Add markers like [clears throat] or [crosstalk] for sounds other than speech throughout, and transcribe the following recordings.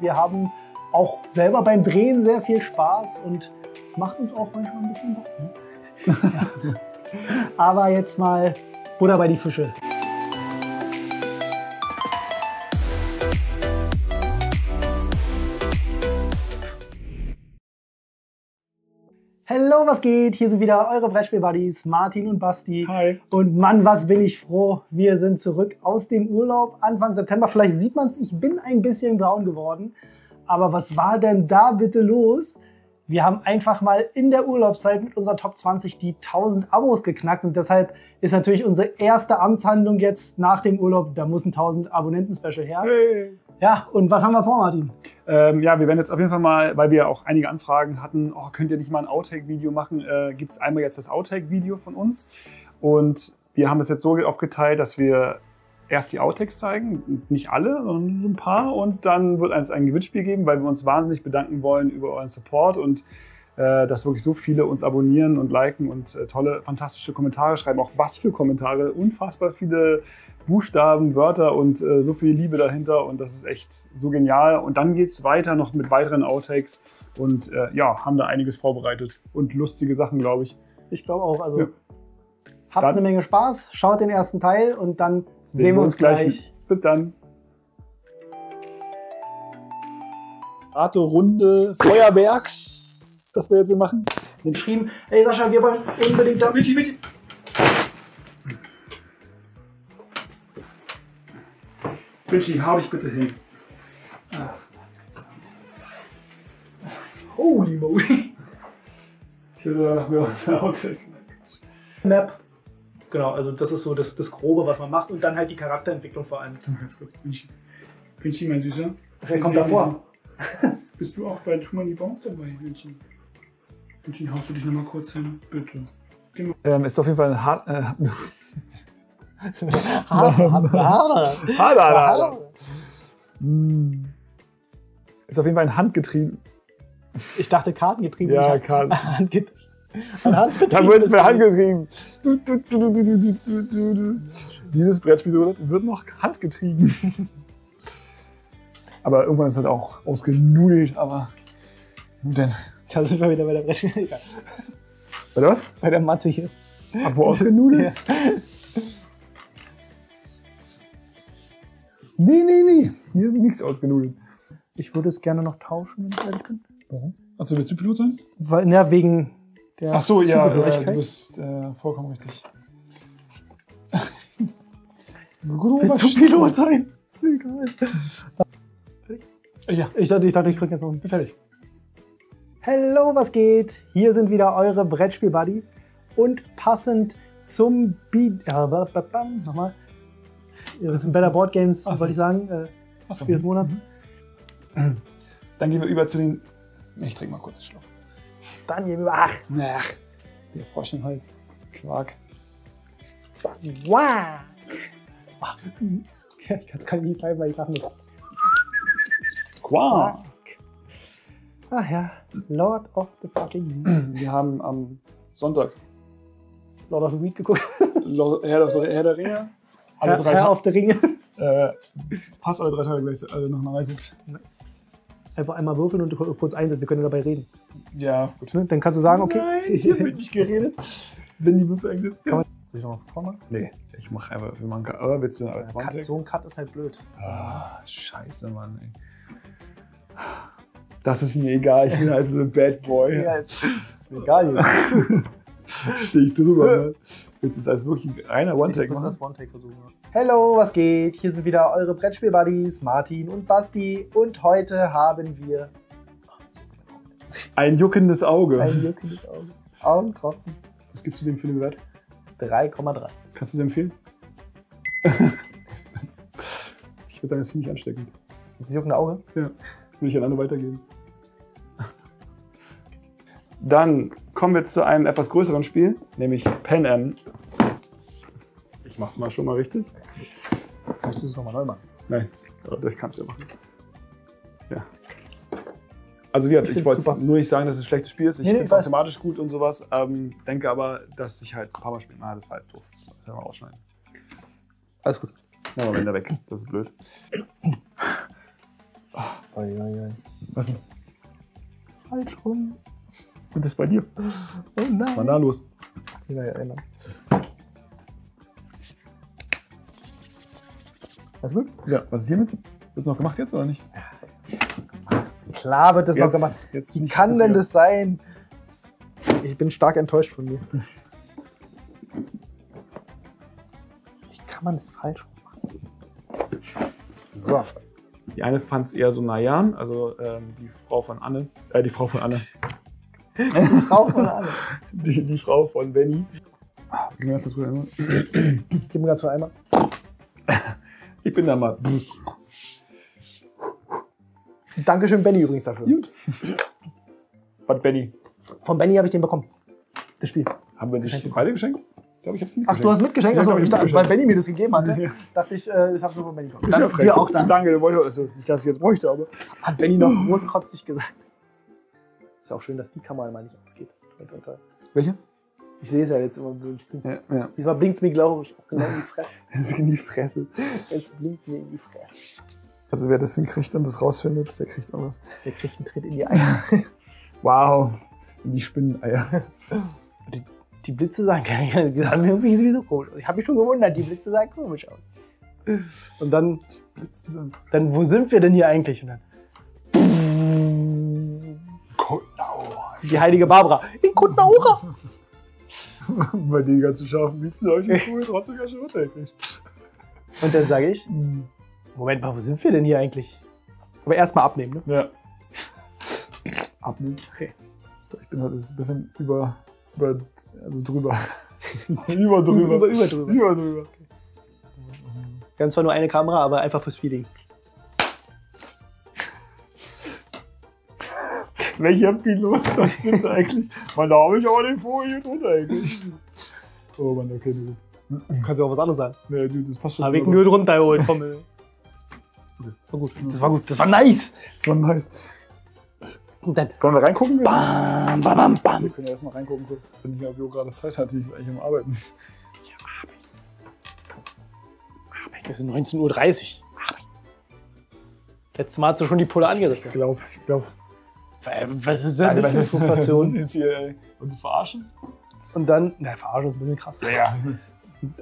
Wir haben auch selber beim Drehen sehr viel Spaß und macht uns auch manchmal ein bisschen Bock. Ne? [laughs] ja. Aber jetzt mal Butter bei die Fische. Was geht? Hier sind wieder eure Brettspiel-Buddies, Martin und Basti. Hi. Und Mann, was bin ich froh. Wir sind zurück aus dem Urlaub Anfang September. Vielleicht sieht man es, ich bin ein bisschen braun geworden. Aber was war denn da bitte los? Wir haben einfach mal in der Urlaubszeit mit unserer Top 20 die 1000 Abos geknackt und deshalb ist natürlich unsere erste Amtshandlung jetzt nach dem Urlaub, da muss ein 1000 Abonnenten-Special her. Hey. Ja, und was haben wir vor, Martin? Ähm, ja, wir werden jetzt auf jeden Fall mal, weil wir auch einige Anfragen hatten, oh, könnt ihr nicht mal ein Outtake-Video machen, äh, gibt es einmal jetzt das Outtake-Video von uns. Und wir haben es jetzt so aufgeteilt, dass wir erst die Outtakes zeigen, nicht alle, sondern so ein paar. Und dann wird es ein Gewinnspiel geben, weil wir uns wahnsinnig bedanken wollen über euren Support und dass wirklich so viele uns abonnieren und liken und äh, tolle, fantastische Kommentare schreiben. Auch was für Kommentare, unfassbar viele Buchstaben, Wörter und äh, so viel Liebe dahinter und das ist echt so genial. Und dann geht es weiter noch mit weiteren Outtakes und äh, ja, haben da einiges vorbereitet und lustige Sachen, glaube ich. Ich glaube auch. Also Ja. habt Dann- eine Menge Spaß, schaut den ersten Teil und dann sehen, wir uns gleich. Bis dann. Runde Feuerwerks, das wir jetzt hier machen. Den geschrieben, ey Sascha, wir wollen unbedingt da. Michi, Michi. Michi, hau dich bitte hin. Holy moly. Ich hätte danach mir unser Outtake. Map. Genau, also das ist so das, das Grobe, was man macht und dann halt die Charakterentwicklung vor allem. Ganz kurz. Michi. Michi, mein Süßer. Wer kommt davor? Bist du auch bei Too Many Bounce dabei, Michi? Benji, haust du dich nochmal kurz hin? Bitte. Genau. Ähm, ist auf jeden Fall ein hart. Äh, ist auf jeden Fall ein handgetrieben. Ich dachte Kartengetrieben. Ja, Karten. Handget. Dann wird es mehr handgetrieben. Dieses Brettspiel wird noch handgetrieben. [laughs] Aber irgendwann ist es halt auch ausgenudelt, aber gut denn. Da sind wir wieder bei der Brettspiel. Egal. [laughs] Bei was? Bei der Mathe hier. Apropos ausgenudelt? Ja. Nee, nee, nee. Hier nichts ausgenudelt. Ich würde es gerne noch tauschen, wenn ich ehrlich bin. Warum? Achso, willst du Pilot sein? Weil, ja, wegen der Ach so, ja, äh, du bist äh, vollkommen richtig. [laughs] Willst du Pilot sein? Ist mir egal. Ja, Ich dachte, ich, dachte, ich krieg jetzt noch einen. bin fertig. Hello, was geht? Hier sind wieder eure Brettspiel-Buddies. Und passend zum ba- bam, nochmal. Ja, zum Better Board Games, so. wollte ich sagen. Äh, Achso. Spiel des Monats. Dann gehen wir über zu den. Ich trinke mal kurz einen Schluck. Dann gehen wir. Ach, Ach, der Frosch im Hals. Quark. Ja, [laughs] ich kann, kann nicht bleiben, weil ich lache nicht. Quark. Ach ja, Lord of the fucking Weed. Wir haben am Sonntag Lord of the Weed geguckt. Lo- Herr der, Herr der Ringe. Alle Herr, drei Herr auf der Ringe. Äh, fast alle drei Tage gleich also nacheinander geguckt. Einfach einmal würfeln und kurz einsetzen. Wir können dabei reden. Ja, gut. Ne? Dann kannst du sagen, okay. Nein, hier wird nicht geredet. [laughs] Wenn die Würfel werden. Soll ich noch was vormachen? Nee, ich mache einfach, wir machen aber willst du als Cut, so ein Cut ist halt blöd. Ah, scheiße, Mann, ey. Das ist mir egal, ich bin halt so ein Bad Boy. Ja, ist, ist mir egal jetzt. [laughs] Stehe ich drüber, ne? Willst du es als wirklich ein reiner Ich One-Take machen? das One-Take versuchen. Hello, was geht? Hier sind wieder eure Brettspiel-Buddies, Martin und Basti. Und heute haben wir Ein juckendes Auge. ein juckendes Auge. Augentropfen Was gibst du dem für den Wert? 3,3. Kannst du es empfehlen? [laughs] ich würde sagen, das ist ziemlich ansteckend. Das juckende Auge? Ja. Das will ich an andere weitergeben. Dann kommen wir zu einem etwas größeren Spiel, nämlich Pen Am. Ich mach's mal schon mal richtig. Musst du es nochmal neu machen? Nein, das kannst du ja machen. Ja. Also wie gesagt, Ich ich, wollte nur nicht sagen, dass es ein schlechtes Spiel ist. Ich Nee, finde es thematisch gut und sowas. Ähm, denke aber, dass ich halt ein paar Mal spielen. Ah, das war jetzt doof. Das können wir ausschneiden. Alles gut. Ja, aber wenn der weg. Das ist blöd. Ah. Oi, oi, oi. Was denn? Falsch rum. Und das bei dir? Oh Was nein. war da los? Will ja ändern. Alles gut? Ja, was ist hiermit? Wird noch gemacht jetzt oder nicht? Klar wird das noch Jetzt- gemacht. jetzt Wie kann denn das sein? Ich bin stark enttäuscht von mir. Wie kann man das falsch machen? So. Die eine fand es eher so naja, also ähm, die Frau von Anne, äh, die Frau von Anne, Frau von Anne. [laughs] die, die Frau von Benny. Gib mir das gut an. Gib mir ganz für einmal. Ich bin da mal. Dankeschön, Benny, übrigens dafür. Gut. Was, Benny? Von Benny habe ich den bekommen. Das Spiel. Haben wir dich beide geschenkt? Ich glaube, ich habe es nicht Ach, du hast mitgeschenkt? Ja, Achso, ich ich dachte, mitgeschenkt. weil Benny mir das gegeben hatte, Ja. dachte ich, äh, das habe ich nur von Benny bekommen. Ist ja frech. dir auch dann. Danke, der wollte, also nicht, dass ich jetzt bräuchte, aber. Hat Benny noch großkotzig gesagt. Ist auch schön, dass die Kamera mal nicht ausgeht. Welche? Ich sehe es ja jetzt immer. blöd. Ja, ja. Diesmal blinkt es mir, glaube ich, auch genau in die Fresse. [laughs] Ist in die Fresse. Es blinkt mir in die Fresse. Also, wer das hinkriegt und das rausfindet, der kriegt auch was. Der kriegt einen Tritt in die Eier. [laughs] Wow. In die Spinneneier. [laughs] Die, Blitze sahen, [laughs] sahen irgendwie sowieso komisch aus. Ich habe mich schon gewundert, die Blitze sahen komisch aus. Und dann, Blitzen dann. wo sind wir denn hier eigentlich? Und dann, die heilige Barbara. In Kutnaura. [laughs] Bei den ganzen scharfen Blitzen habe ich den Vogel trotzdem ganz schön runtergekriegt. Und dann sage ich, Moment mal, wo sind wir denn hier eigentlich? Aber erstmal abnehmen, ne? Ja. Abnehmen. Okay. Ich bin heute ein bisschen über, über also drüber. [laughs] über drüber. Über, über, drüber. Über drüber. Wir haben zwar nur eine Kamera, aber einfach fürs Feeling. [laughs] Welcher Pilot sagt denn eigentlich? Man, da habe ich aber den Vogel hier drunter eigentlich. Oh Mann, okay, du. Kannst du auch was anderes sagen. Nee, du, das passt schon. Habe ich ihn gut runtergeholt vom Müll. War gut. Das war gut. Das war nice. Das war nice. Und dann Wollen wir reingucken? bam, bam, bam, Wir bam. können ja erstmal reingucken kurz. Wenn ich ja Bio gerade Zeit hatte, ich ist eigentlich am Arbeiten. Es ist 19.30 Uhr. Letztes Mal hast du schon die Pulle Ich angerissen. glaube, ich glaube. Was ist denn das für eine Situation? hier, ey. Und die verarschen? Und dann, na, verarschen ist ein bisschen krass. Ja.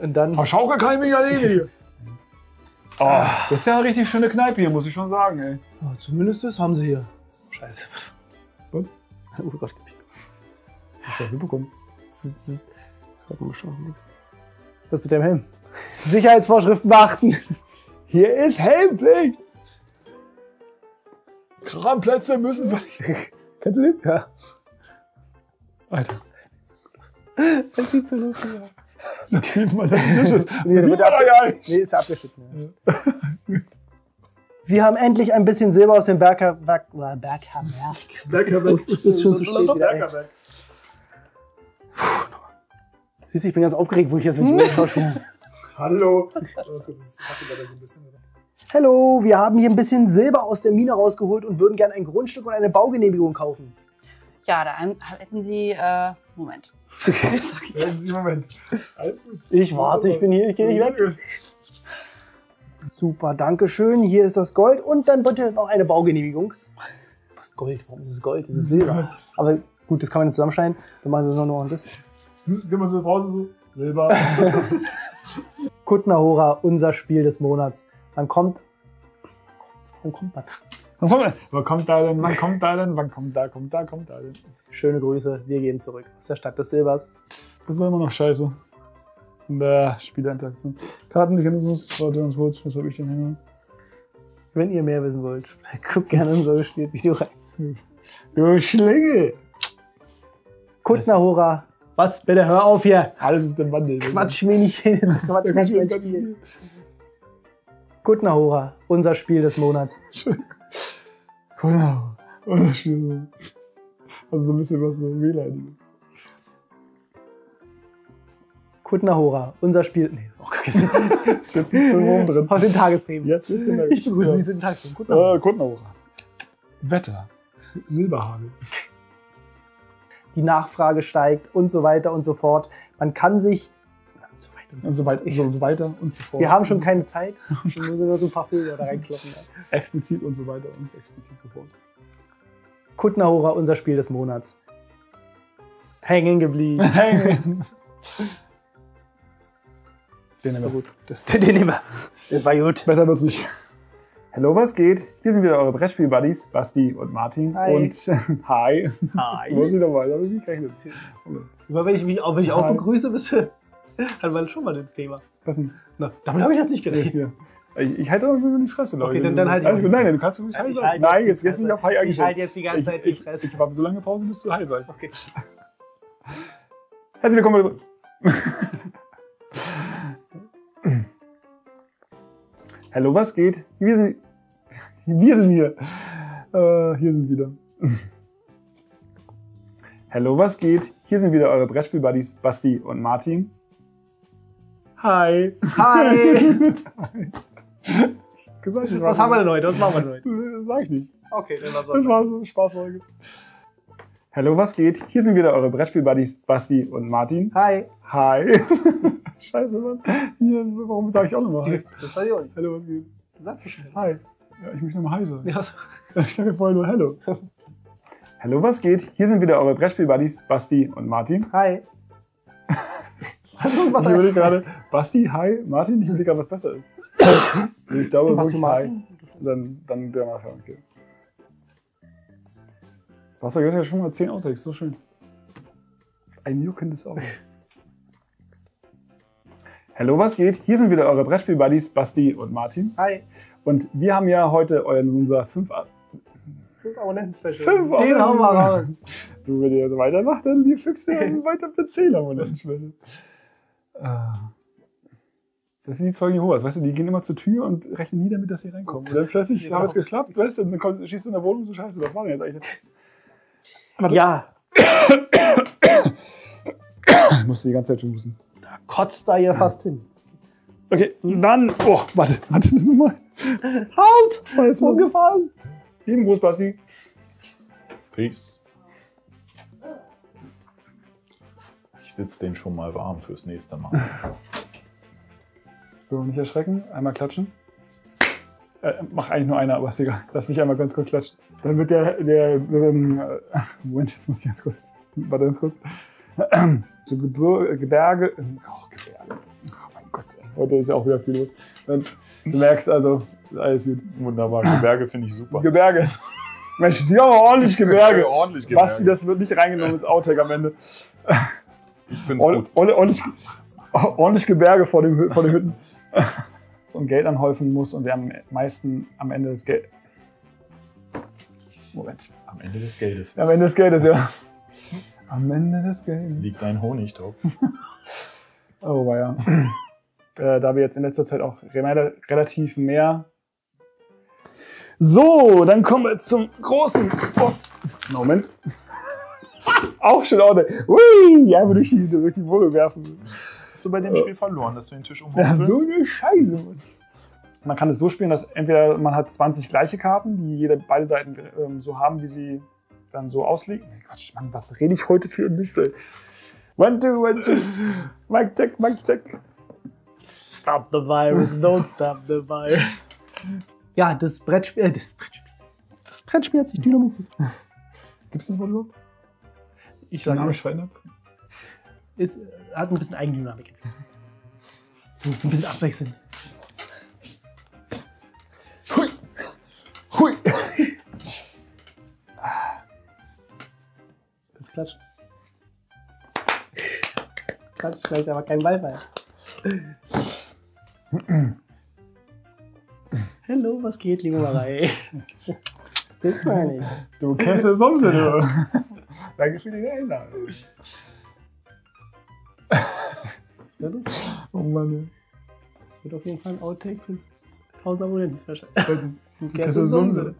Und dann, Verschaukeln kann ich mich alleine hier. Oh, das ist ja eine richtig schöne Kneipe hier, muss ich schon sagen, ey. oh, zumindest das haben sie hier. Scheiße. Was? [laughs] Oh Gott. Ich hab mitbekommen. Das, das, das hört man schon nichts. Was mit dem Helm? [laughs] Sicherheitsvorschriften beachten. [laughs] Hier ist Helmpflicht. Kranplätze müssen verlegt. Kannst du den? Ja. Alter, Das sieht so lustig aus. da sieht man, dass Tisch ist. Nee, Das sieht man doch gar nicht. Nee, ist ja abgeschnitten. Ja. Wir haben endlich ein bisschen Silber aus dem Berger... Berg, äh, Berghammer. Bergerberg. Das ist schon zu spät wieder. Siehst du, ich bin ganz aufgeregt, wo ich jetzt mit dir schauspielen muss. [laughs] Hallo. Oder? Hallo, wir haben hier ein bisschen Silber aus der Mine rausgeholt und würden gerne ein Grundstück und eine Baugenehmigung kaufen. Ja, da hätten Sie, äh, Moment. Sag ich. Warten Sie, Moment. Alles gut. Ich warte, ich bin hier, ich gehe nicht weg. Super, danke schön. Hier ist das Gold und dann bitte noch eine Baugenehmigung. Was Gold? Warum ist es Gold? Das ist Silber. [laughs] Aber gut, das kann man nicht zusammenschneiden. Dann machen wir das noch und das. Gehen wir so Pause so. Silber. [laughs] Kutnahora, unser Spiel des Monats. Wann kommt. Wann kommt man? Wann kommt, wann kommt da denn? Wann kommt da denn? Wann kommt da? Kommt da? Kommt da denn? Schöne Grüße, wir gehen zurück aus der Stadt des Silbers. Das war immer noch scheiße. Spielerinteraktion. Kartenmechanismus, warte ganz kurz, was habe ich denn hier? Wenn ihr mehr wissen wollt, [laughs] guckt gerne in unser gespielt Video rein. Du Schlinge! Kutnahora, was? Bitte hör auf hier! Alles ist im Wandel. Quatsch mir nicht hin. [laughs] Quatsch mir nicht ganz Spiel. Kutnahora, unser Spiel des Monats. Genau. Und da steht so. Also so ein bisschen was so WLAN. Kutnahora, unser Spiel. Nee, oh Gott, [laughs] jetzt Jetzt ist Rum drin. aus den Tagesthemen. Jetzt wird's in der Ich begrüße. Sie zu den Tagesthemen. Kutnahora. Äh, Kundenaura. Wetter. Silberhagel. Die Nachfrage steigt und so weiter und so fort. Man kann sich. und so weiter. und so so, so weiter und so fort. Wir haben schon keine Zeit. [laughs] Wir müssen nur so ein paar Filme da reinkloppen. explizit und so weiter und explizit so fort. Kutnahora, unser Spiel des Monats. Hängen geblieben. [laughs] Den nehmen wir. gut. Das, den nehmen wir. Das war gut. Besser wird's nicht. Hallo, was geht? Hier sind wieder eure Brettspiel-Buddies, Basti und Martin. Hi. Und [laughs] hi. Hi. Muss ich da habe ich nicht gerechnet. Aber wenn ich mich auch, wenn ich auch begrüße, bist du, [laughs] hat man schon mal das Thema. Was denn? Na, damit habe ich jetzt nicht gerechnet. Hier. Ich, ich halte aber immer die Fresse, Leute. Okay, dann- dann halt ich die Nein, nein, du kannst ruhig Ja, Hi ich sagen. halte Nein, jetzt die jetzt nicht auf Hi Ich eingestellt. halte jetzt die ganze Zeit die ich, Fresse. Ich, ich war so lange Pause, bis du Hi sagst. Okay. [laughs] Herzlich willkommen. Hallo, was geht? Wir sind, wir sind hier. Äh, hier sind wieder. [laughs] Hallo, was geht? Hier sind wieder eure Brettspiel-Buddies Basti und Martin. Hi. Hi! [laughs] Gesagt, ich Was haben wir denn heute? Was machen wir denn heute? Das [laughs] sag ich nicht. Okay, dann Das war's. Spaßfolge. Hallo, was geht? Hier sind wieder eure Brettspiel-Buddies Basti und Martin. Hi! Hi. Scheiße, Mann. Hier, warum sage ich auch nochmal Hi? Das war nicht. Hallo, was geht? Du sagst es schon. Hi. Ja, ich möchte nochmal Hi sagen. Ja, [laughs] Ich sage vorher nur Hallo. [laughs] Hallo, was geht? Hier sind wieder eure Brettspiel-Buddies Basti und Martin. hi! [laughs] Was ist Ich was überlege gerade, Basti, Hi, Martin, ich überlege gerade, was besser ist. Ich glaube, Was wirklich du Hi. Martin? Dann, dann der nachher, okay. Du hast ja schon mal 10 Outtakes, so schön. Ein juckendes Auge. Hallo, was geht? Hier sind wieder eure Brettspiel-Buddies Basti und Martin. Hi! Und wir haben ja heute euren, unser 5 Fünf Abonnenten-Special. Fünf Den hauen wir raus. Du, wenn ihr so weitermacht, dann die Füchse haben [laughs] weiter mit 10 Abonnenten. Ah. Das sind die Zeugen Jehovas, weißt du, die gehen immer zur Tür und rechnen nie damit, dass sie reinkommen. Und dann plötzlich Genau. hat es geklappt, weißt du, und dann kommst, schießt du in der Wohnung so scheiße, was war denn jetzt eigentlich der Text? Ja, [coughs] Ich musste die ganze Zeit schon husten. Da kotzt da hier fast hin. Okay, dann, oh, warte, warte, das nochmal. Halt! Weißt du, was Umgefallen! Lieben Gruß, Basti. Peace. Ich sitze den schon mal warm fürs nächste Mal. So, nicht erschrecken, einmal klatschen. Äh, mach eigentlich nur einer, aber ist egal. Lass mich einmal ganz kurz klatschen. Dann wird der, der ähm, äh, Moment, jetzt muss ich ganz kurz, warte ganz kurz. [clears throat] So Gebir Gebirge, oh, Gebirge. Oh mein Gott, heute ist ja auch wieder viel los. Und du merkst also, alles gut. Wunderbar. Gebirge finde ich super. Gebirge. Mensch, sie haben ordentlich Gebirge. Ordentlich Gebirge. Basti, das wird nicht reingenommen ins Outtake am Ende. ich finde es gut. Ordentlich, ordentlich Gebirge vor, dem, vor den Hütten. Und Geld anhäufen muss und wer am meisten am Ende des Geldes. Moment. Am Ende des Geldes Am Ende des Geldes, ja. Am Ende des Geldes. liegt ein Honigtopf. [laughs] Oh, war [clears throat] ja. äh, da wir jetzt in letzter Zeit auch re relativ mehr. So, dann kommen wir zum großen. Oh, Moment. [laughs] auch schon ordentlich. Ui, ja, aber durch die, durch die Wohnung werfen. Hast du bei dem Spiel verloren, dass du den Tisch Ja, umhauen so eine Scheiße, Mann. Man kann es so spielen, dass entweder man hat 20 gleiche Karten, die jede, beide Seiten ähm, so haben, wie sie dann so auslegen. Nee, Quatsch, Mann, was rede ich heute für ein Mist, ey? One, two, one, two. [laughs] Mic check, mic check. Stop the virus, don't stop the virus. Ja, das Brettspiel, äh, das Brettspiel. Das Brettspiel hat sich dynamisiert. Gibt es das Wort überhaupt? Ich sage, verändert? es äh, hat ein bisschen Eigendynamik. Das ist ein bisschen abwechselnd. Hui. Hui. Das klatscht. Klatscht gleich aber kein mehr. Hallo, was geht, liebe Marei? Das [laughs] meine ich. Du kennst ja sonst du. Danke für die Einladung. Oh Mann. das wird auf jeden Fall ein Outtake fürs 1000 Abonnenten Du kennst ja Sumse.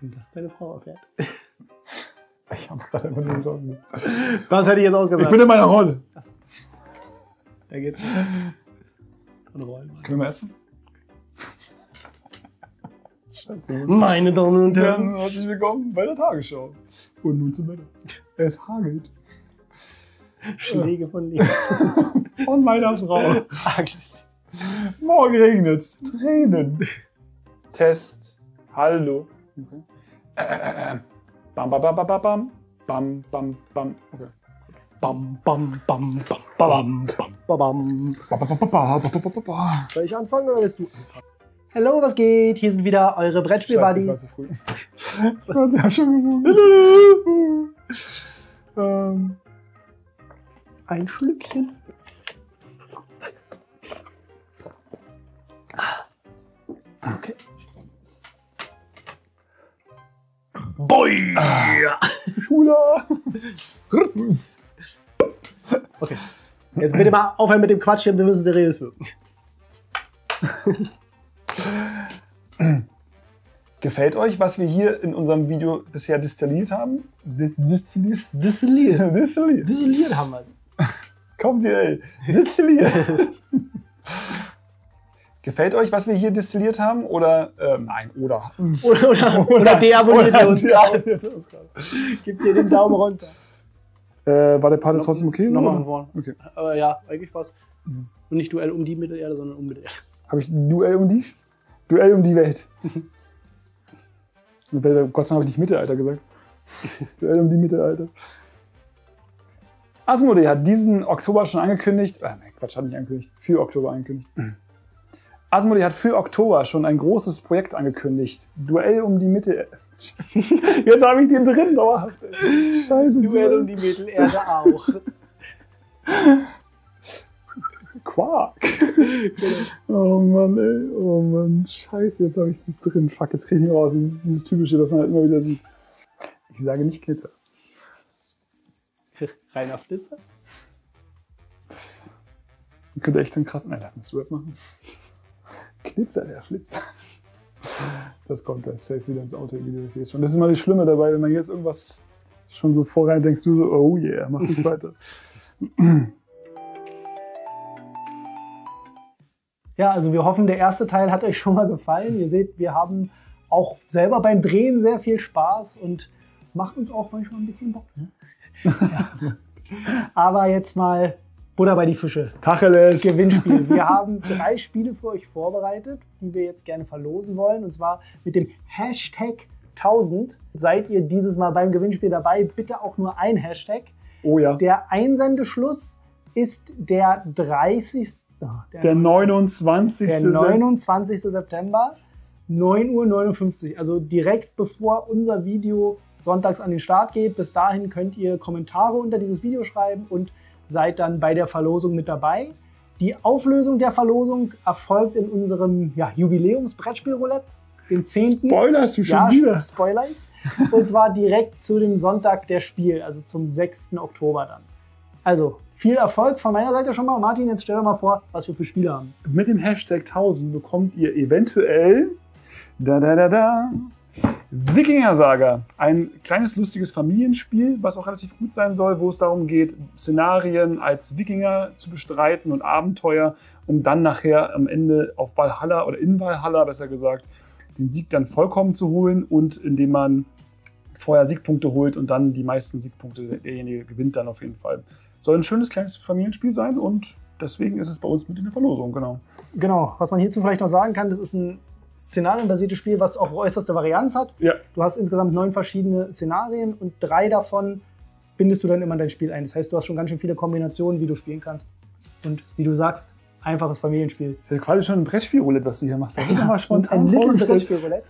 Und das deine Frau erfährt. [laughs] ich habe gerade einfach nur geschaut. [laughs] Das hätte ich jetzt auch Ich gesagt. bin in meiner Rolle. Da geht's. Von Rollen. Können wir? Scheiße. Meine Damen und Herren. Herzlich willkommen bei der Tagesschau. Und nun zum Wetter. Es hagelt. Schläge von links. [laughs] Von meiner Frau. Morgen regnet's. Tränen. Test. Hallo. Okay. Äh, äh, äh. Bam, bam, bam, bam, bam, bam. Bam, bam, bam. Okay. Bam, bam, bam, bam, bam, bam, bam. Ba, ba, ba, ba, ba, ba, ba, ba, ba. Soll ich anfangen oder willst du anfangen? Hallo, was geht? Hier sind wieder eure Scheiße, ich war Brettspiel-Buddies. zu früh. Schon ähm, Ein Schlückchen. Okay. Boy! Schula. Okay. Jetzt bitte mal aufhören mit dem Quatsch hier, wir müssen seriös wirken. Gefällt euch, was wir hier in unserem Video bisher destilliert haben? Destilliert? Distilliert. Destilliert. Distilliert haben wir es. Kaufen Sie, ey. Destilliert. [laughs] Gefällt euch, was wir hier destilliert haben? Oder, ähm, nein, oder. Oder, [laughs] oder, oder deabonniert ihr uns gerade. Gebt ihr den Daumen runter. Äh, war der Part jetzt trotzdem okay? Nochmal oder? von vorne. Okay. Aber ja, eigentlich war es nicht Duell um die Mittelerde, sondern um Mittelerde. Habe ich Duell um die? Duell um die Welt. [laughs] Gott sei Dank habe ich nicht Mittelalter gesagt. [laughs] Duell um die Mittelalter. Asmodee hat diesen Oktober schon angekündigt, äh, nein, Quatsch, hat nicht angekündigt, für Oktober angekündigt. Asmodee hat für Oktober schon ein großes Projekt angekündigt. Duell um die Mitte. [laughs] Jetzt habe ich den drin, dauerhaft. ey. Scheiße, Duell um die Mittelerde auch. Quark. oh Mann, ey. Oh Mann. Scheiße, jetzt habe ich das drin. Fuck, jetzt kriege ich nicht raus. Das ist dieses Typische, das man halt immer wieder sieht. Ich sage nicht Glitzer. [laughs] Reiner Flitzer? Man könnte echt so einen krassen. Nein, lass uns Rap machen. Knitzer, der Flitzer. Das kommt als safe wieder ins Auto-Video. Das ist schon. Das ist immer das Schlimme dabei, wenn man jetzt irgendwas schon so vorrein denkst, du so, oh yeah, mach nicht weiter. Ja, also wir hoffen, der erste Teil hat euch schon mal gefallen. Ihr seht, wir haben auch selber beim Drehen sehr viel Spaß und macht uns auch manchmal ein bisschen Bock. Ne? [laughs] ja. Aber jetzt mal Butter bei die Fische. Tacheles. Gewinnspiel. [laughs] Wir haben drei Spiele für euch vorbereitet, die wir jetzt gerne verlosen wollen. Und zwar mit dem Hashtag 1000. Seid ihr dieses Mal beim Gewinnspiel dabei? Bitte auch nur ein Hashtag. Oh ja. Der Einsendeschluss ist der 30. oh, Der 29. der 29. September, 9.59 Uhr. Also direkt bevor unser Video sonntags an den Start geht. Bis dahin könnt ihr Kommentare unter dieses Video schreiben und seid dann bei der Verlosung mit dabei. Die Auflösung der Verlosung erfolgt in unserem ja, Jubiläums-Brettspiel-Roulette, den 10. Spoilerst du schon ja, wieder? [laughs] Spoiler ich. Und zwar direkt zu dem Sonntag der Spiel, also zum 6. Oktober dann. Also viel Erfolg von meiner Seite schon mal. Martin, jetzt stell dir mal vor, was wir für Spiele haben. Mit dem Hashtag 1000 bekommt ihr eventuell da da da da Wikinger Saga, ein kleines lustiges Familienspiel, was auch relativ gut sein soll, wo es darum geht, Szenarien als Wikinger zu bestreiten und Abenteuer, um dann nachher am Ende auf Valhalla oder in Valhalla besser gesagt den Sieg dann vollkommen zu holen und indem man vorher Siegpunkte holt und dann die meisten Siegpunkte derjenige gewinnt dann auf jeden Fall. Soll ein schönes kleines Familienspiel sein und deswegen ist es bei uns mit in der Verlosung, genau. Genau, was man hierzu vielleicht noch sagen kann, das ist ein szenarienbasiertes Spiel, was auch äußerste Varianz hat. Ja. Du hast insgesamt neun verschiedene Szenarien und drei davon bindest du dann immer in dein Spiel ein. Das heißt, du hast schon ganz schön viele Kombinationen, wie du spielen kannst. Und wie du sagst, einfaches Familienspiel. Das ist ja quasi schon ein Brettspielroulette, was du hier machst. Da wird mal spontan ein Little. Brettspiel-Roulette.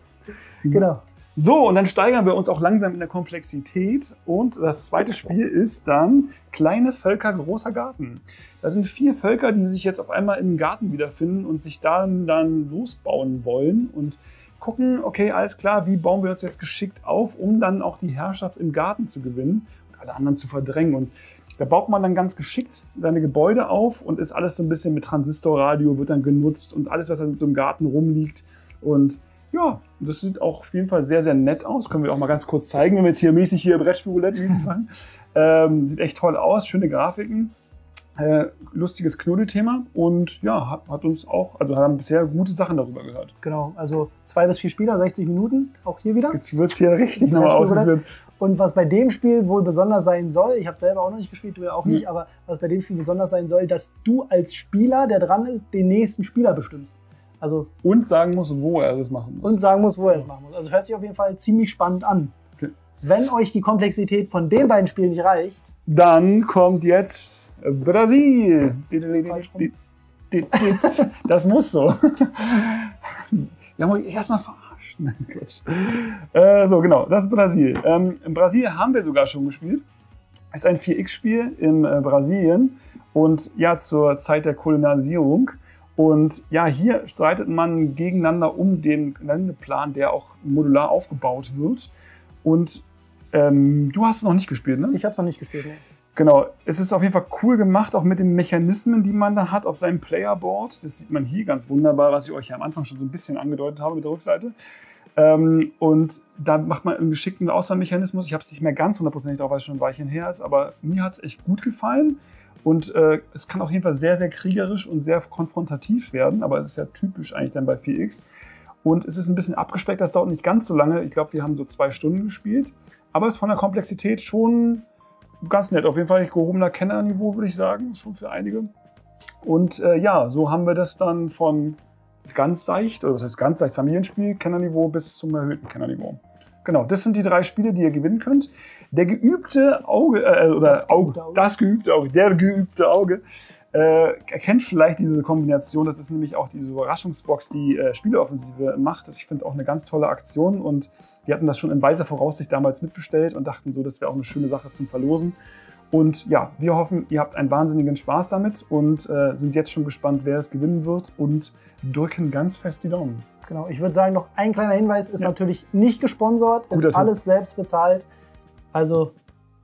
Genau. So, und dann steigern wir uns auch langsam in der Komplexität. Und das zweite Spiel ist dann Kleine Völker, großer Garten. Da sind vier Völker, die sich jetzt auf einmal im Garten wiederfinden und sich dann, dann losbauen wollen und gucken, okay, alles klar, wie bauen wir uns jetzt geschickt auf, um dann auch die Herrschaft im Garten zu gewinnen und alle anderen zu verdrängen. Und da baut man dann ganz geschickt seine Gebäude auf und ist alles so ein bisschen mit Transistorradio, wird dann genutzt und alles, was dann so im Garten rumliegt. Und ja, das sieht auch auf jeden Fall sehr, sehr nett aus. Können wir auch mal ganz kurz zeigen, wenn wir jetzt hier mäßig hier Brettspielroulette mäßig [laughs] machen. Ähm, sieht echt toll aus, schöne Grafiken. Äh, lustiges Knuddelthema und ja, hat, hat uns auch, also haben bisher gute Sachen darüber gehört. Genau, also zwei bis vier Spieler, 60 Minuten, auch hier wieder. Jetzt wird es hier richtig nochmal ausgeführt. Und was bei dem Spiel wohl besonders sein soll, ich habe selber auch noch nicht gespielt, du ja auch nicht, aber was bei dem Spiel besonders sein soll, dass du als Spieler, der dran ist, den nächsten Spieler bestimmst. Also Und sagen muss, wo er das machen muss. und sagen muss, wo er es machen muss. Also hört sich auf jeden Fall ziemlich spannend an. Okay. Wenn euch die Komplexität von den beiden Spielen nicht reicht, Dann kommt jetzt Brasil. [laughs] Das muss so. [laughs] Wir haben euch erstmal verarscht. Äh, so, genau, das ist Brasil. Ähm, in Brasil haben wir sogar schon gespielt. Es ist ein 4X-Spiel in äh, Brasilien und ja, zur Zeit der Kolonialisierung. Und ja, hier streitet man gegeneinander um den Geländeplan, der auch modular aufgebaut wird. Und ähm, du hast es noch nicht gespielt, ne? ich habe es noch nicht gespielt. Ne? Genau, es ist auf jeden Fall cool gemacht, auch mit den Mechanismen, die man da hat auf seinem Playerboard. Das sieht man hier ganz wunderbar, was ich euch ja am Anfang schon so ein bisschen angedeutet habe mit der Rückseite. Ähm, und da macht man einen geschickten Auswahlmechanismus. Ich habe es nicht mehr ganz hundertprozentig drauf, weil es schon ein Weilchen her ist, aber mir hat es echt gut gefallen. Und äh, es kann auf jeden Fall sehr, sehr kriegerisch und sehr konfrontativ werden, aber es ist ja typisch eigentlich dann bei 4X. Und es ist ein bisschen abgespeckt, das dauert nicht ganz so lange. Ich glaube, wir haben so zwei Stunden gespielt. Aber es ist von der Komplexität schon ganz nett. Auf jeden Fall gehobener Kennerniveau, würde ich sagen, schon für einige. Und äh, ja, so haben wir das dann von ganz seicht, oder das heißt ganz seicht Familienspiel, Kennerniveau bis zum erhöhten Kennerniveau. Genau, das sind die drei Spiele, die ihr gewinnen könnt. Der geübte Auge, äh, oder Das geübte Auge. das geübte Auge, der geübte Auge, äh, erkennt vielleicht diese Kombination. Das ist nämlich auch diese Überraschungsbox, die äh, Spieleoffensive macht. Ich finde auch eine ganz tolle Aktion und wir hatten das schon in weiser Voraussicht damals mitbestellt und dachten so, das wäre auch eine schöne Sache zum Verlosen. Und ja, wir hoffen, ihr habt einen wahnsinnigen Spaß damit und äh, sind jetzt schon gespannt, wer es gewinnen wird und drücken ganz fest die Daumen. Genau, ich würde sagen, noch ein kleiner Hinweis ist Ja. natürlich nicht gesponsert, ist Guter Tipp. alles selbst bezahlt. Also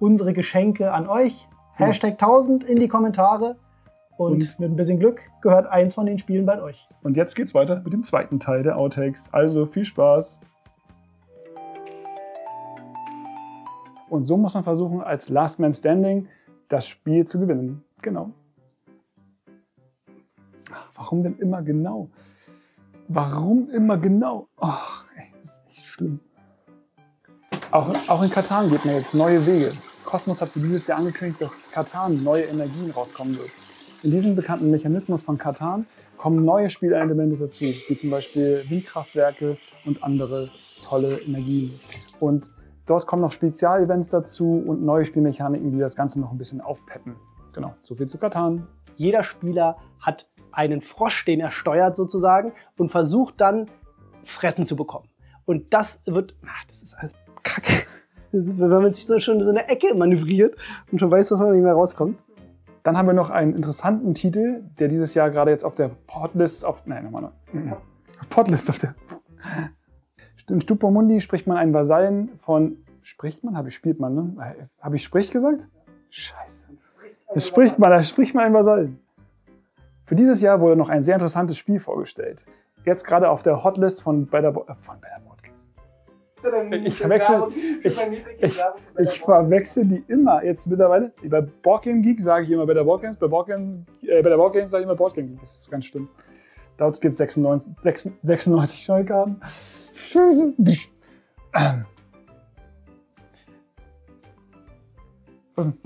unsere Geschenke an euch. Hashtag 1000 in die Kommentare. Und, Und- mit ein bisschen Glück gehört eins von den Spielen bei euch. Und jetzt geht's weiter mit dem zweiten Teil der Outtakes. Also viel Spaß. Und so muss man versuchen, als Last Man Standing das Spiel zu gewinnen. Genau. Ach, warum denn immer genau? Warum immer genau? Ach, ey, das ist echt schlimm. Auch, auch in Katan geht man jetzt neue Wege. Cosmos hat dieses Jahr angekündigt, dass Katan neue Energien rauskommen wird. In diesem bekannten Mechanismus von Katan kommen neue Spielelemente dazu, wie zum Beispiel Windkraftwerke und andere tolle Energien. Und dort kommen noch Spezialevents dazu und neue Spielmechaniken, die das Ganze noch ein bisschen aufpeppen. Genau, so viel zu Katan. Jeder Spieler hat einen Frosch, den er steuert sozusagen und versucht dann Fressen zu bekommen. Und das wird, ach, das ist alles kacke. Wenn man sich so schon in so eine Ecke manövriert und schon weiß, dass man nicht mehr rauskommt. Dann haben wir noch einen interessanten Titel, der dieses Jahr gerade jetzt auf der Podlist auf. Nein, nochmal. noch. Podlist auf der. In Stupor spricht man einen Vasallen von. Spricht man? Habe ich spielt man, ne? Habe ich spricht gesagt? Scheiße. Das spricht man, da spricht man einen Vasallen. Für dieses Jahr wurde noch ein sehr interessantes Spiel vorgestellt. Jetzt gerade auf der Hotlist von Better, Bo äh, von Better Board Games. Ich verwechsel- ich- ich- Ich verwechsel die immer jetzt mittlerweile. Bei Boardgame Geek sage ich immer Better Board Games, bei Boardgame, äh, bei der Board Games sage ich immer Boardgame Geek. Das ist ganz schlimm. Dort gibt es 96, 96 neue Karten. Scheiße. Was denn?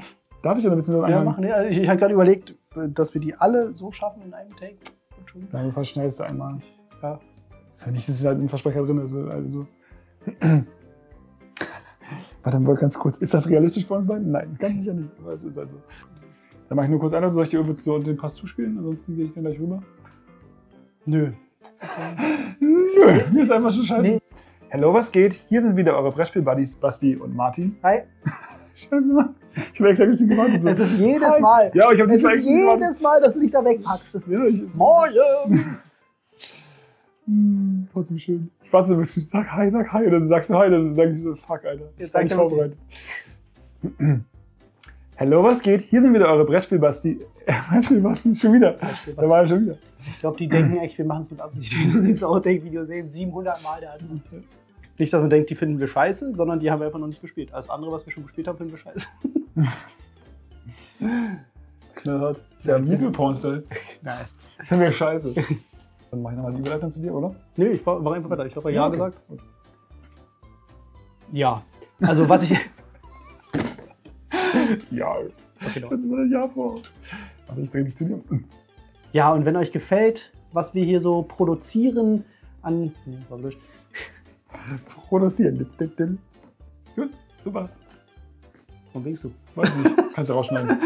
Darf ich oder willst du noch Ja, einmal? machen. Ja, ich ich habe gerade überlegt, dass wir die alle so schaffen in einem Take. Wird schon. Nein, jedenfalls schnellste einmal. Ja. Das ist ja nicht, dass halt ein Versprecher drin ist. Also. [clears throat] Warte mal ganz kurz. Ist das realistisch bei uns beiden? Nein, ganz sicher nicht. Aber es ist halt so. Dann mache ich nur kurz eine. Soll ich dir irgendwie so den Pass zuspielen? Ansonsten gehe ich dann gleich rüber. Nö. Nö, mir ist einfach schon scheiße. Nee. Hallo, was geht? Hier sind wieder eure Brettspiel-Buddies Basti und Martin. Hi. [laughs] Scheiße, Mann. Ich habe extra richtig gemacht. und so. Es ist jedes Hi. Mal. Ja, ich habe Es ist jedes Mal, dass du dich da wegpackst. Das Ja, ich, Morgen! [laughs] Hm, trotzdem schön. Ich warte, bis du sagst Hi, sag Hi. Oder du sagst du Hi, dann sag ich so, fuck, Alter. Jetzt sag doch- vorbereitet. [clears throat] Hallo, was geht? Hier sind wieder eure Brettspiel-Basti. Brettspiel-Basti, [laughs] schon wieder. Da war er schon wieder. Ich glaube, die denken echt, wir machen es mit Absicht. Wenn wir das Outtake-Video sehen, 700 Mal der Alten. Nicht, dass man denkt, die finden wir scheiße, sondern die haben wir einfach noch nicht gespielt. Alles andere, was wir schon gespielt haben, finden wir scheiße. [laughs] Knallhart. Ist ja ein Meeple-Porn-Style. Nein. Finden wir scheiße. [laughs] Dann mach ich nochmal die Überleitung zu dir, oder? Nö, ich war, war einfach weiter. Ich glaube, ja, okay. gesagt. Ja. Also, was ich, [laughs] Ja, Okay, doch. jetzt mal ein Jahr vor. Warte, ich drehe mich zu dir. Ja, und wenn euch gefällt, was wir hier so produzieren an. Nee, war blöd. Produzieren. Gut, super. Wo bist du? Weiß nicht. Kannst du rausschneiden. [laughs] [laughs]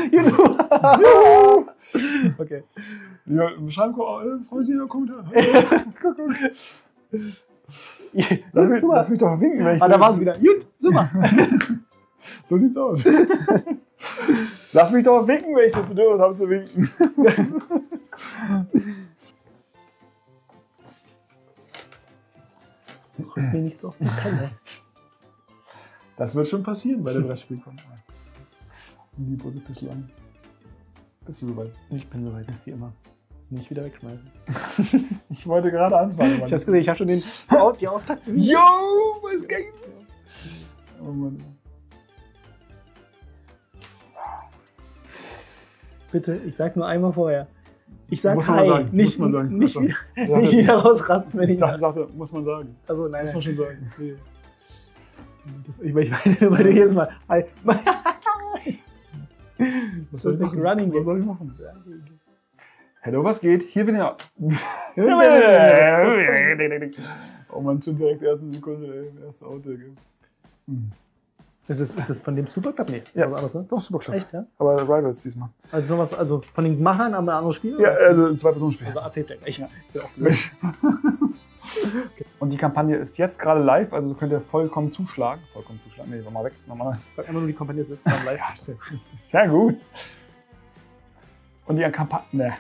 okay. Ja, schreiben, Sie. [laughs] Guck, guck. Lass mich, lass mich doch winken, wenn ich Ah, da war es wieder. Gut, super. So sieht's aus. lass mich doch winken, wenn ich das Bedürfnis habe zu winken. Rück mir nicht so auf die Pelle. Das wird schon passieren bei der Brettspielkon. Um die Brücke zu schlagen. Bist du soweit? Ich bin soweit, wie immer. Nicht wieder wegschmeißen. [laughs] Ich wollte gerade anfangen. Ich hab's gesehen, ich hab schon den, die, Auftakt. Yo, was geht? Oh Mann. Bitte, ich sag nur einmal vorher. Ich sag Muss man hi, sagen, nicht, muss man sagen. nicht, Achso. wieder, nicht wieder rausrasten, wenn Ich ich. dachte, sagte, muss man sagen. also nein, Muss man schon sagen. Nee. Ich, ich meine, weil du jedes Mal. Hi. [laughs] Was soll ich machen? Running Was soll ich machen? Hallo, was geht? Hier bin ich. [laughs] oh man, schon direkt erste Sekunde, ey. Erste Auto. Gell. Ist es, ist es von dem Superclub? Nee, Ja. was anderes, ne? Doch, super klar. Echt, ja? Aber Rivals diesmal. Also sowas, also von den Machern, aber ein anderes Spiel? Ja, oder? also ein Zwei-Personen-Spiel. Also ACZ. Ich Ja. bin auch blöd. [laughs] Und die Kampagne ist jetzt gerade live, also könnt ihr vollkommen zuschlagen. Vollkommen zuschlagen. Nee, war mal weg. Nochmal. Sag einfach nur die Kompanie, es ist gerade live. [laughs] Ja, sehr gut. Und die Kampagne. Ne.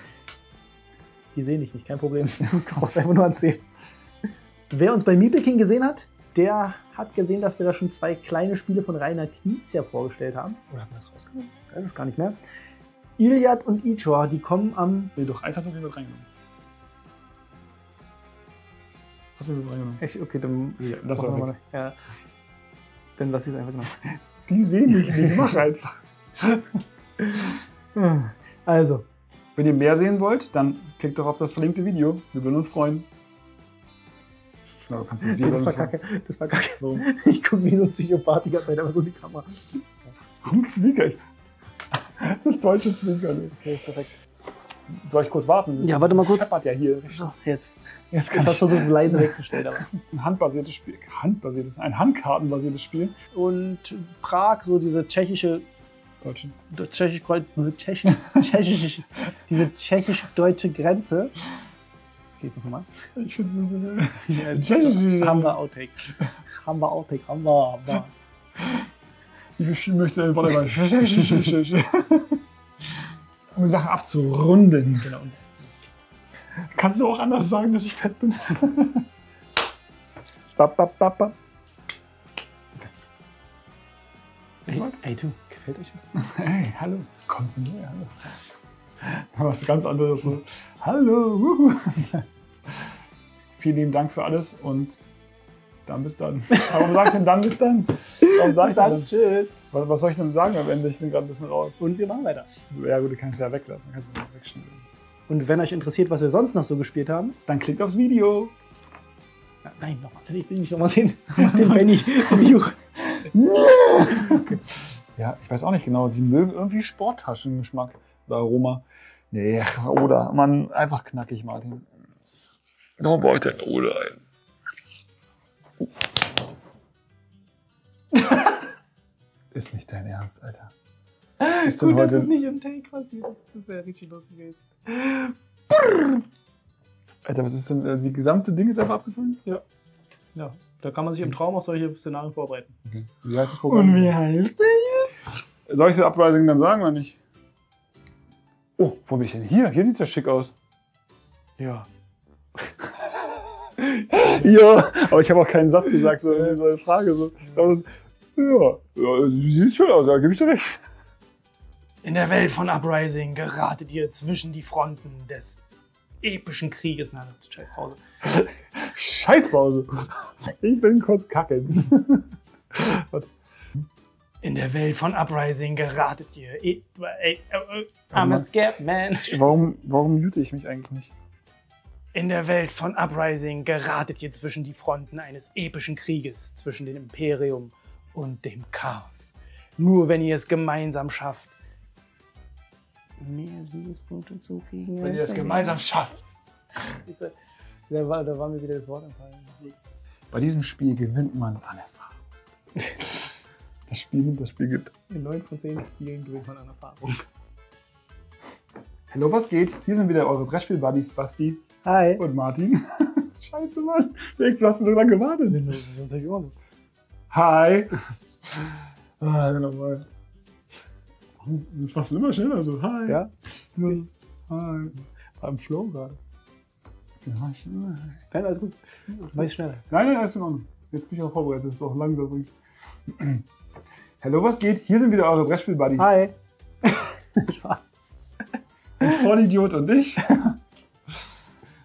Die sehen dich nicht, kein Problem. [laughs] Du brauchst einfach nur erzählen. Wer uns bei Meeple King gesehen hat, der hat gesehen, dass wir da schon zwei kleine Spiele von Rainer Knizia vorgestellt haben. Oder haben wir das rausgenommen? Das ist gar nicht mehr. Iliad und Ichor, die kommen am. Nee, doch, eins hast du Fall reingenommen. Hast du mit reingenommen? Echt? Okay, dann. Ja, das wir mal. Ja. Dann lass ich es einfach genommen. [laughs] Die sehen dich nicht, mach einfach. [laughs] Also, Wenn ihr mehr sehen wollt, dann klickt doch auf das verlinkte Video. Wir würden uns freuen. Du kannst [laughs] das Video das war kacke. Das war kacke. Warum? Ich gucke wie so ein Psychopath die ganze Zeit, aber so in die Kamera. Warum Zwieger? Das deutsche Zwieger. Okay, perfekt. Du ich kurz warten. Ja, warte mal kurz. Scheppert ja hier. So, jetzt. Jetzt Ich kann ich versucht, [laughs] leise wegzustellen, aber. ein handbasiertes Spiel. Handbasiertes, ein handkartenbasiertes Spiel. Und Prag, so diese tschechische Deutsche. tschechisch, tschechisch, tschechisch, diese tschechisch-deutsche Grenze. Geht das nochmal? Ich finde es [laughs] Ja, Tschechisch- haben wir Outtake. Haben wir Outtake, haben wir, haben wir. Stimmen möchte? Warte mal. [laughs] um die Sache abzurunden. Genau. Kannst du auch anders sagen, dass ich fett bin? Bap, bap, bap, bap. Ey, ey, du, gefällt euch das? Hey, hallo. Kommst du näher? Hallo. Da was ganz anderes. So. Hallo. wuhu. [laughs] Vielen lieben Dank für alles und dann bis dann. [laughs] Warum sag ich denn dann bis dann? Warum sag ich Dann dann? tschüss. Was, was soll ich denn sagen am Ende? Ich bin gerade ein bisschen raus. Und wir machen weiter. Ja gut, du kannst es ja weglassen. Kannst du nicht wegschneiden. Und wenn euch interessiert, was wir sonst noch so gespielt haben, Dann klickt aufs Video. ja, nein, nochmal, ich will nicht nochmal sehen. [laughs] Den Benny, [laughs] den Juch. Ja, ich weiß auch nicht genau. Die mögen irgendwie Sporttaschengeschmack oder Aroma. Nee, oder Mann, einfach knackig, Martin. Warum brauche ich denn oder ein? [laughs] Ist nicht dein Ernst, Alter. Ist Gut, dass heute? es nicht im Take passiert ist. Das wäre richtig lustig gewesen. Alter, was ist denn? äh, Die gesamte Ding ist einfach abgefallen? Ja, da kann man sich im Traum auf solche Szenarien vorbereiten. Okay. Wie heißt das Programm? heißt der? Soll ich das Uprising dann sagen oder nicht? Oh, wo bin ich denn hier? Hier sieht's ja schick aus. Ja. Ja, aber ich habe auch keinen Satz gesagt, so, so eine Frage. So. Das- Ja, ja, sie sieht schön aus, da gebe ich dir recht. In der Welt von Uprising geratet ihr zwischen die Fronten des epischen Krieges. Nein, das ist scheiß Pause. Scheißpause. Ich bin kurz kacken. In der Welt von Uprising geratet ihr. E I'm a scared man. Warum, warum mute ich mich eigentlich nicht? In der Welt von Uprising geratet ihr zwischen die Fronten eines epischen Krieges zwischen dem Imperium und dem Chaos. Nur wenn ihr es gemeinsam schafft. Mehr Siegespunkte zu kriegen. Wenn ihr es gemeinsam schafft. Da war, da war mir wieder das Wort entfallen. Bei diesem Spiel gewinnt man an Erfahrung. [laughs] Das Spiel das Spiel gibt. In 9 von 10 Spielen gewinnt man an Erfahrung. Hallo, was geht? Hier sind wieder eure Brettspiel-Buddies Basti Hi. und Martin. [laughs] Scheiße, Mann. Du hast so lange gewartet. [laughs] Das ist auch noch. Hi. Ah, nochmal. Das machst du immer schneller so. Hi. Ja? Du so, Hi. Beim Flow gerade. Ja, ich, nein, Nein, alles gut. Das weiß ich schneller. nein, alles in Ordnung. Jetzt bin ich auch vorbereitet. Das ist auch langsam übrigens. [clears throat] Hallo, was geht? Hier sind wieder eure Brettspiel-Buddies. Hi. [laughs] Spaß. Vollidiot und ich. [laughs] äh,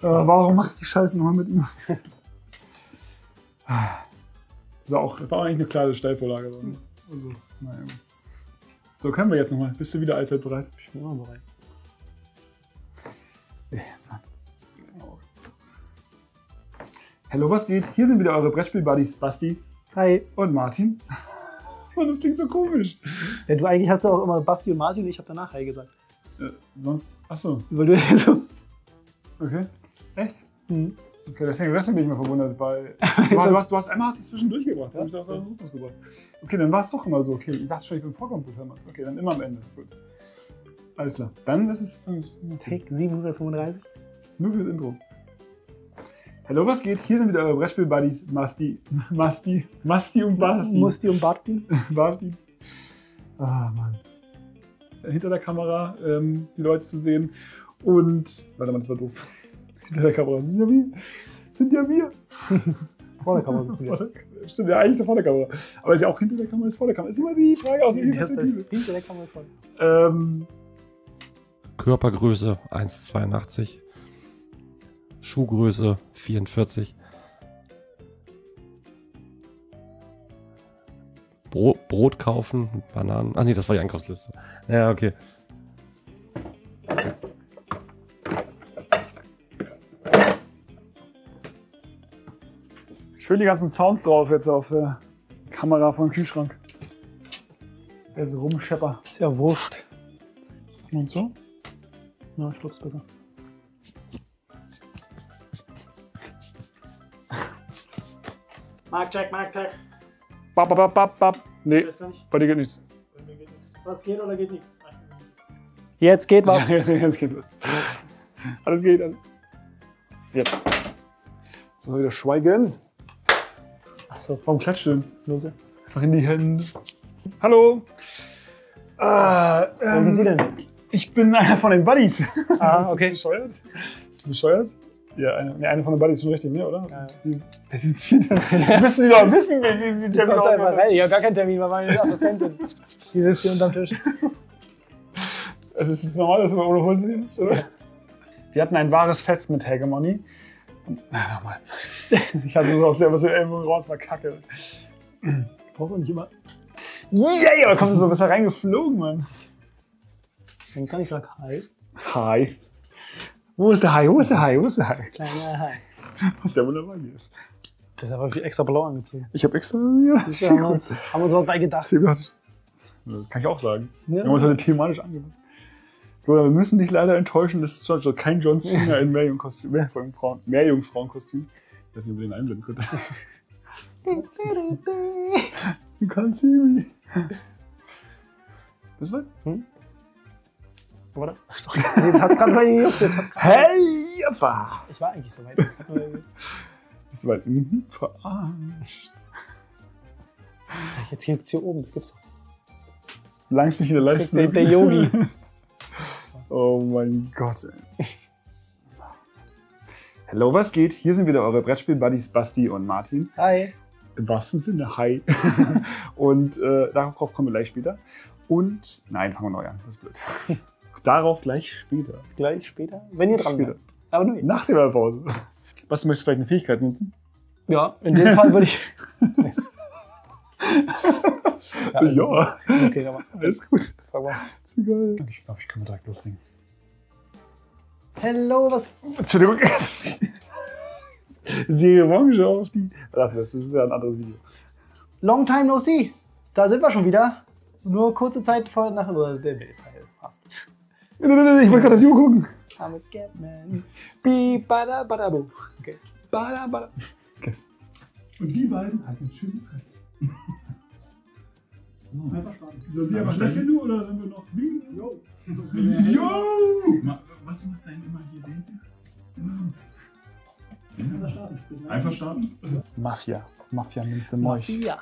warum mache ich die Scheiße nochmal mit ihm? Das war auch, war auch eigentlich eine klare Steilvorlage. aber- Also, naja. So, können wir jetzt nochmal. Bist du wieder allzeit bereit? Ich bin immer bereit. Jetzt. Hallo, was geht? Hier sind wieder eure Brettspiel-Buddies Basti Hi. und Martin. Und [laughs] das klingt so komisch. Ja, du eigentlich hast du auch immer Basti und Martin, ich habe danach Hi gesagt. Äh, sonst, achso, Weil du [laughs] so. okay. Echt? Hm. Okay, deswegen, deswegen bin ich mal verwundert, weil [laughs] du, hast- du, hast, du hast einmal hast du es zwischendurch gebracht. Das hab ich doch da gebracht. Okay, dann war es doch immer so. Okay, ich dachte schon, ich bin vollkommen. Okay, dann immer am Ende. Gut. Alles klar. Dann ist es okay. Take 735. nur fürs Intro. Hallo, was geht? Hier sind wieder eure Brettspiel-Buddies Masti, Masti, Masti und Basti. Musti und Bartin. [laughs] Basti. Ah, Mann. Hinter der Kamera ähm, die Leute zu sehen. Und, warte mal, das war doof. [laughs] Hinter der Kamera sind ja wir. Sind ja wir. [laughs] Vor der Kamera sitzen wir. Vor der- Stimmt, ja, eigentlich vor der Kamera. Aber ist ja auch hinter der Kamera, ist vor der Kamera. Ist immer die Frage aus welcher Perspektive. Hinter der Kamera ist voll. Ähm, Körpergröße 1,82. Schuhgröße 44. Bro Brot kaufen, Bananen. Ach nee, das war die Einkaufsliste. Ja, okay. schön die ganzen Sounds drauf jetzt auf der Kamera vom Kühlschrank. Jetzt rumschepper. Ist ja wurscht. Und so. Ja, ich glaub's besser. Mark check, Mark check. Bap, bap, bap, bap. Nee, bei dir geht nichts. Bei mir geht nichts. Was geht oder geht nichts? Jetzt geht was. [laughs] Jetzt geht los. Alles geht. alles- Jetzt. So, wieder schweigen. Achso, Warum klatscht du denn? los. ja. Einfach in die Hände. Hallo. Äh, Wo sind Sie denn? Ich bin einer von den Buddies. Ah, [laughs] Ist okay. das bescheuert? Ist das bescheuert? Ja, eine, nee, eine von den Buddies ist schon richtig, ne, oder? Ja. Die? Du müsstest sie doch wissen, wie wie sie Du Termin einfach rein. Ich habe gar keinen Termin, weil meine Assistentin. Die sitzt hier unterm Tisch. [laughs] Also ist es normal, dass du ohne Hose sitzt, oder? Wir hatten ein wahres Fest mit Hegemony. Na, nochmal. Ich hatte so aus der was irgendwo raus, war kacke. Brauchst du nicht immer. Yay, aber kommst du so besser reingeflogen, Mann. Dann kann ich sagen, hi. Hi. Wo ist der Hai? Wo ist der Hai? Wo ist der Hai? Kleiner Hi. Was [laughs] ist der wunderbar hier? Das ist aber wie extra blau angezogen. Ich habe extra hier. Das haben wir uns, haben wir uns was bei gedacht. Das kann ich auch sagen. Ja. Wir haben uns heute thematisch angepasst. Florian, wir müssen dich leider enttäuschen, das ist zum Beispiel kein John Cena [laughs] in Meerjungkostüm, Meerjungfrauen, Meerjungfrauenkostüm. Ich weiß nicht, ob ihr den einblenden könnt. You can't see me. Das war? Oder? Sorry. Jetzt hat gerade mal gejuckt. Jetzt hat Hey, Jaffa! Ich war eigentlich so weit. Mal- Das war mhm, verarscht. Jetzt juckt's hier oben. Das gibt's doch. Es nicht in der Leistung der, der Yogi. [laughs] Oh mein Gott, ey. Hallo, was geht? Hier sind wieder eure Brettspiel-Buddies Basti und Martin. Hi. Im wahrsten Sinne, hi. [laughs] und äh, darauf kommen wir gleich später. Und, nein, fangen wir neu an, das ist blöd. Darauf gleich später. Gleich später, wenn ihr dran Später. seid. Aber nur jetzt. Nach der Pause. Möchtest du vielleicht eine Fähigkeit nutzen? Ja, in dem Fall würde ich. [laughs] Ja, Okay, aber. alles gut. Fang mal. Ist egal. Ich glaube, ich kann direkt loslegen. Hello, was. Entschuldigung. [laughs] Die Revanche auf die. Lass das, das ist ja ein anderes Video. Long time no see. Da sind wir schon wieder. Nur kurze Zeit vor nach oder der passt. Ich wollte gerade auf die Uhr gucken. I'm a Scatman. Bi, bada, bada, bo. Okay. Bada, bada. Okay. Und die beiden halten schön die Fresse. [laughs] Einfach starten. Sollen wir aber lächeln nur oder sollen wir noch winken? Jo. Jo! Was macht sein immer hier den Einfach starten. Einfach starten? Mafia. Mafia Minze Moich. Ja,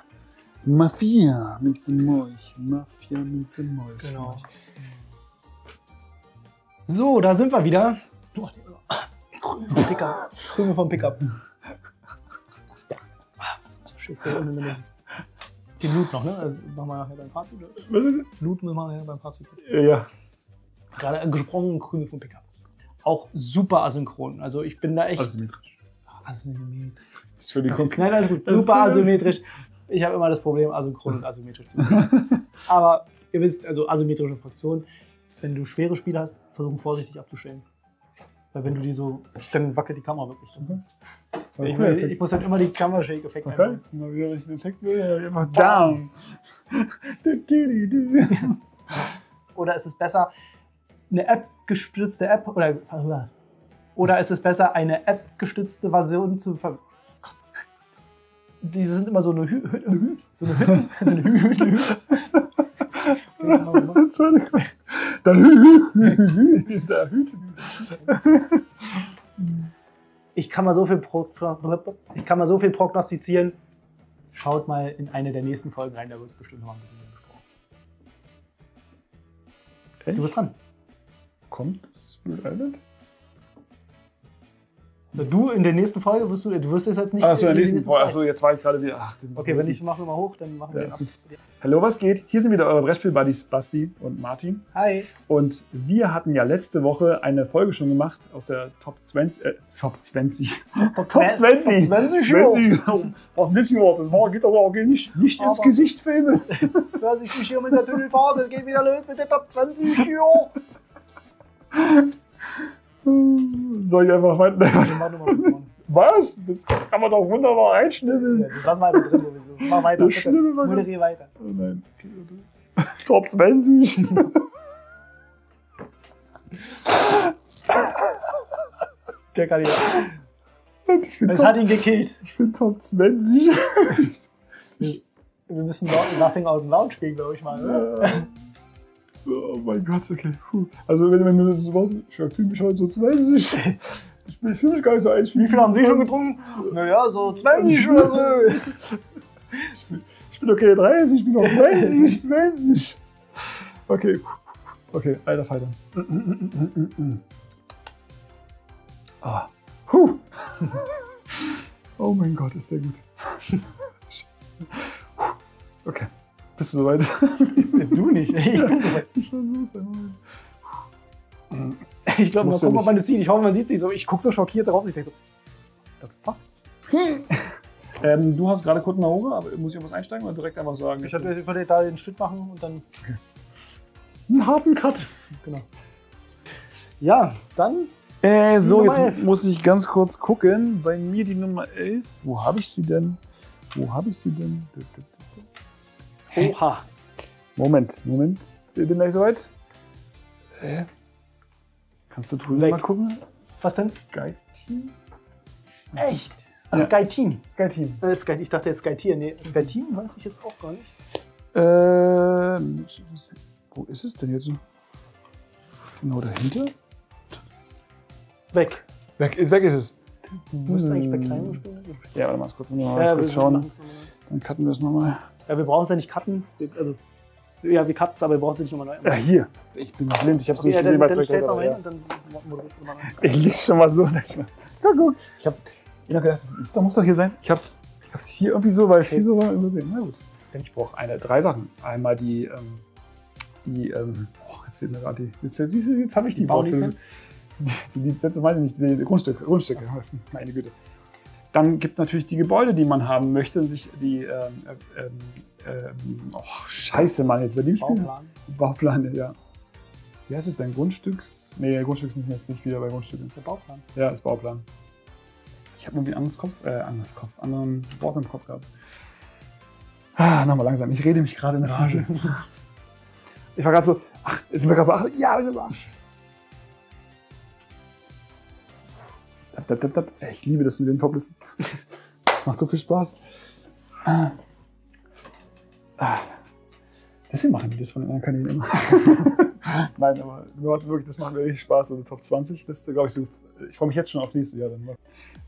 Mafia Minze Moich. Mafia Minze Moich. genau. So, da sind wir wieder. Krümel vom Pickup. Krümel vom Pickup. Ja. So schön. Den Loot noch, ne? Also machen wir nachher beim Fazit. oder was? Ist es? Loot machen wir nachher beim Fazit. Ja. Gerade gesprungen Krümel vom Pickup. Auch super asynchron. Also ich bin da echt. Asymmetrisch. asymmetrisch. Entschuldigung. Nein, alles gut. Das Super asymmetrisch. Ich habe immer das Problem, asynchron und asymmetrisch zu machen. [laughs] Aber ihr wisst, also asymmetrische Fraktion, wenn du schwere Spiele hast, versuchen vorsichtig abzustellen. Weil wenn du die so, dann wackelt die Kamera wirklich. Okay. Ich, will, ich muss dann immer die Kamera-Shake-Effekt Okay. einbauen. Mal wieder richtig Effekt. Einfach down. Du, du, du, du. Oder ist es besser, eine App-gestützte App oder oder ist es besser, eine App-gestützte Version zu ver Diese sind immer so eine Hü Hü Hü so eine so eine Hü Hü Hü Entschuldigung. Da hü, hü, hü, hü, hü. Da hüte. Ich kann mal so viel ich kann mal so viel prognostizieren. Schaut mal in eine der nächsten Folgen rein, da wird es bestimmt noch ein bisschen mehr besprochen. Echt? Du bist dran. Kommt Spirit Island? Du in der nächsten Folge wirst du, du wirst es jetzt nicht. Achso, in der nächsten Folge. Achso, jetzt war ich gerade wieder. Ach, Okay, wenn ich mach's nochmal hoch, dann machen wir Ja, den ab. Hallo, was geht? Hier sind wieder eure Brettspiel-Buddies Basti und Martin. Hi. Und wir hatten ja letzte Woche eine Folge schon gemacht aus der Top 20. Äh, Top 20. Top 20. [laughs] Top 20, jo. 20. Was ist das hier? Das war, geht das auch nicht, nicht ins Gesicht filmen. [laughs] Vorsichtig hier mit der Tunnelfahrt, es geht wieder los mit der Top 20 hier. Soll ich einfach weiter? Was? Das kann man doch wunderbar Ja, einschnibbeln. das lassen wir einfach drin, so wie es ist. Mach weiter, Das bitte. Moderier weiter. Oh nein. Top 20. [laughs] Der kann ja. Es hat ihn gekillt. ich bin Top 20. [laughs] Wir müssen Nothing Out Loud spielen, glaube ich mal. Oder? Oh mein Gott, okay. Puh. Also wenn, du das Wort, ich fühle mich heute so 20. [laughs] Ich fühle fühl mich gar nicht so ein. Wie viel haben Sie schon getrunken? Naja, so 20 oder so. Ich bin okay 30, ich bin noch 20, 20. Okay. Okay, alter Falter. Ah. Puh. Oh mein Gott, ist der gut. Scheiße. Okay. Bist du soweit? Du nicht, ich bin so weit. Ich versuch's einmal. [laughs] Ich glaube, mal du gucken, ob nicht. man das sieht. Ich hoffe, man sieht sich so. Ich gucke so schockiert drauf. Ich denke so, the fuck? [laughs] Ähm, du hast gerade Kunden Mahora, aber muss ich irgendwas einsteigen oder direkt einfach sagen? Ich würde ich würde da den Schnitt machen und dann. einen harten Cut. Genau. Ja, dann. Äh, so, Nummer jetzt 11. muss ich ganz kurz gucken. Bei mir die Nummer 11. Wo habe ich sie denn? Wo habe ich sie denn? D- d- d- d- Oha. Moment, Moment. Ich bin gleich soweit. Äh, kannst du drüben Weg. mal gucken? Was denn? Sky Team? Echt? Ah, Ja. Sky Team. Sky Team. Äh, Sky, ich dachte jetzt Sky Tier. Nee, Sky Team weiß ich jetzt auch gar nicht. Ähm, wo ist es denn jetzt? Genau dahinter? Weg. Weg ist, weg ist es. Müsste eigentlich bei Hm. Kleinem spielen. Ja, warte mal kurz, mal Ja, kurz schauen. Dann cutten wir es nochmal. Ja, wir brauchen es ja nicht cutten. Also, ja, wir cutten es, aber wir brauchen es nicht nochmal neu. Ja, hier. Ich bin blind, ich habe es Okay, nicht ja, gesehen, dann, weil dann es stellst du direkt mal war, hin ja. und dann moderierst du mal rein. Ich lieg schon mal so. Guck, guck. Ich hab's. Ich hab gedacht, das ist doch, muss doch hier sein. Ich hab's, ich hab's hier irgendwie so, weil es Okay. hier so war, übersehen. Na gut. Ich brauche eine, drei Sachen. Einmal die, ähm, die, ähm, oh, jetzt fehlt mir gerade die, jetzt, jetzt, siehst du, jetzt habe ich die, Die Baulizenz? Die, die Lizenz meine ich nicht, die Grundstücke, Grundstücke. Meine Güte. Dann gibt natürlich die Gebäude, die man haben möchte sich die, ähm, ähm, ähm, oh, scheiße, Mann, jetzt bei dem Spiel. Bauplan. Baupläne, ja. Wie heißt es denn? Grundstücks? Nee, Grundstücks nicht, jetzt nicht wieder bei Grundstücken. Der Bauplan. Ja, ist Bauplan. Ich habe irgendwie ein anderes Kopf, äh, anderes Kopf, anderen Wort im Kopf gehabt. Ah, nochmal langsam. Ich rede mich gerade in Rage. Ich war gerade so, ach, sind wir gerade bei acht? Ja, wir sind bei acht. Dab, dab, dab, Ich liebe das mit den Toplisten. Das macht so viel Spaß. Ah. Ah. Deswegen machen die das von den anderen Kanälen immer. [laughs] Nein, aber mir macht wirklich, das macht richtig Spaß, so eine Top 20 Liste, glaube ich, so. Ich freue mich jetzt schon auf nächstes Jahr dann.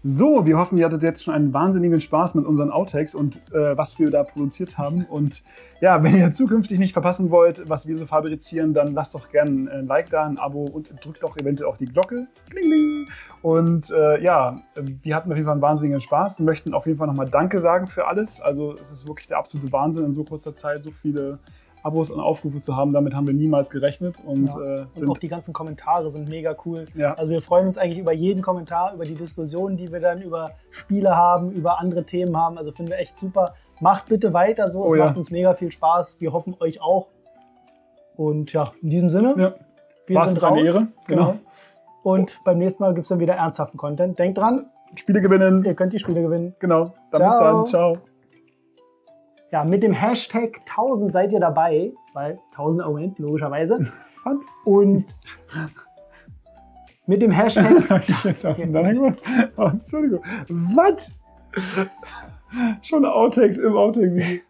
So, wir hoffen, ihr hattet jetzt schon einen wahnsinnigen Spaß mit unseren Outtakes und äh, was wir da produziert haben. Und ja, wenn ihr zukünftig nicht verpassen wollt, was wir so fabrizieren, dann lasst doch gerne ein Like da, ein Abo und drückt auch eventuell auch die Glocke. Bling, bling. Und äh, ja, wir hatten auf jeden Fall einen wahnsinnigen Spaß und möchten auf jeden Fall nochmal Danke sagen für alles. Also es ist wirklich der absolute Wahnsinn, in so kurzer Zeit so viele Abos und Aufrufe zu haben. Damit haben wir niemals gerechnet und Ja. äh, Und auch die ganzen Kommentare sind mega cool. ja, Also wir freuen uns eigentlich über jeden Kommentar, über die Diskussionen, die wir dann über Spiele haben, über andere Themen haben. Also finden wir echt super. Macht bitte weiter so, es Oh ja. macht uns mega viel Spaß. Wir hoffen euch auch. Und ja, in diesem Sinne, ja. wir War's sind raus. Ehre. Genau. Und beim nächsten Mal gibt es dann wieder ernsthaften Content. Denkt dran, Spiele gewinnen. ihr könnt die Spiele gewinnen. Genau. Dann Ciao. bis dann. Ciao. Ja, mit dem Hashtag 1000 seid ihr dabei, weil 1000 Abonnenten logischerweise. [laughs] Was? Und mit dem Hashtag [laughs] Hab ich jetzt Zusammenhang Oh, Entschuldigung. Was? Schon Outtakes im Outtake-Video.